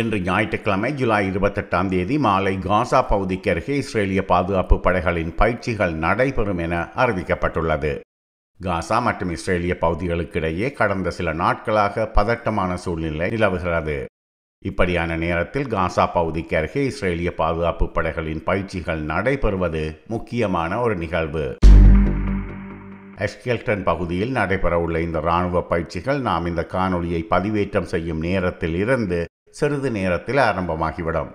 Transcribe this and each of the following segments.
இன்று ஞாயிற்றுக்கிழமை ஜூலை இருபத்தெட்டாம் தேதி மாலை காசா பகுதிக்கு அருகே இஸ்ரேலிய பாதுகாப்பு படைகளின் பயிற்சிகள் நடைபெறும் என அறிவிக்கப்பட்டுள்ளது. காசா மற்றும் இஸ்ரேலிய பகுதிகளுக்கிடையே கடந்த சில நாட்களாக பதட்டமான சூழ்நிலை நிலவுகிறது. இப்படியான நேரத்தில் காசா பகுதிக்கு அருகே இஸ்ரேலிய பாதுகாப்பு படைகளின் பயிற்சிகள் நடைபெறுவது முக்கியமான ஒரு நிகழ்வு. எஸ்கெல்டன் பகுதியில் நடைபெறவுள்ள இந்த இராணுவ பயிற்சிகள் நாம் இந்த காணொலியை பதிவேற்றம் செய்யும் நேரத்தில் இருந்து சிறிது நேரத்தில் ஆரம்பமாகிவிடும்.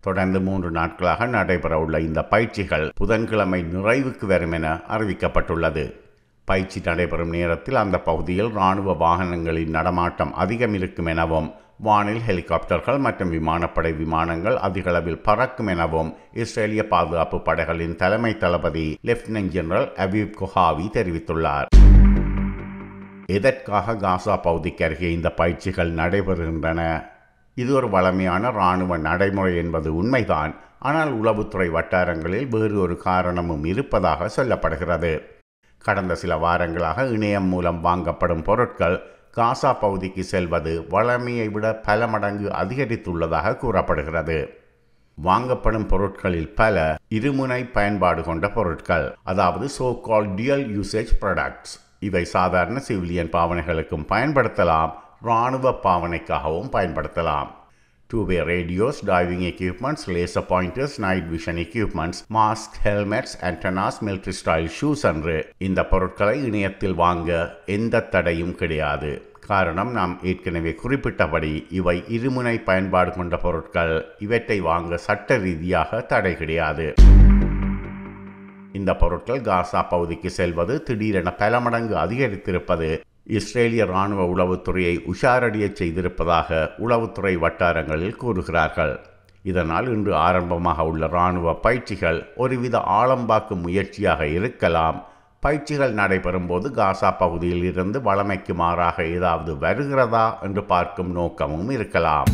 தொடர்ந்து மூன்று நாட்களாக நடைபெறவுள்ள இந்த பயிற்சிகள் புதன்கிழமை நிறைவுக்கு வரும் என அறிவிக்கப்பட்டுள்ளது. பயிற்சி நடைபெறும் நேரத்தில் அந்த பகுதியில் இராணுவ வாகனங்களின் நடமாட்டம் அதிகம் இருக்கும் எனவும் வானில் ஹெலிகாப்டர்கள் மற்றும் விமானப்படை விமானங்கள் அதிகளவில் பறக்கும் எனவும் இஸ்ரேலிய பாதுகாப்பு படைகளின் தலைமை தளபதி லெப்டினன்ட் ஜெனரல் அபீப் குஹாவி தெரிவித்துள்ளார். எதற்காக காசா பகுதிக்கு அருகே இந்த பயிற்சிகள் நடைபெறுகின்றன? இது ஒரு வளமையான இராணுவ நடைமுறை என்பது உண்மைதான். ஆனால் உளவுத்துறை வட்டாரங்களில் வேறு ஒரு காரணமும் இருப்பதாக சொல்லப்படுகிறது. கடந்த சில வாரங்களாக இணையம் மூலம் வாங்கப்படும் பொருட்கள் காசா பகுதிக்கு செல்வது வளமையை விட பல மடங்கு அதிகரித்துள்ளதாக கூறப்படுகிறது. வாங்கப்படும் பொருட்களில் பல இருமுனை பயன்பாடு கொண்ட பொருட்கள் அதாவது so called dual usage products இவை சாதாரண சிவிலியன் பாவனைகளுக்கும் பயன்படுத்தலாம். இராணுவ பாவனைக்காகவும் பயன்படுத்தலாம். Two way radios diving equipments laser pointers night vision equipments mask helmets antennas military style shoes என்று இந்த பொருட்களை இணையத்தில் வாங்க எந்த தடையும் கிடையாது. காரணம் நாம் ஏற்கனவே குறிப்பிட்டபடி இவை இருமுனை பயன்பாடு கொண்ட பொருட்கள். இவற்றை வாங்க சட்ட ரீதியாக தடை கிடையாது. இந்த பொருட்கள் காசா பகுதிக்கு செல்வது திடீரென பல மடங்கு அதிகரித்திருப்பது இஸ்ரேலிய இராணுவ உளவுத்துறையை உஷாரடிய செய்திருப்பதாக உளவுத்துறை வட்டாரங்களில் கூறுகிறார்கள். இதனால் இன்று ஆரம்பமாக உள்ள இராணுவ பயிற்சிகள் ஒருவித ஆழம்பாக்கும் முயற்சியாக இருக்கலாம். பயிற்சிகள் நடைபெறும் போது காசா பகுதியில் இருந்து வளமைக்கு மாறாக ஏதாவது வருகிறதா என்று பார்க்கும் நோக்கமும் இருக்கலாம்.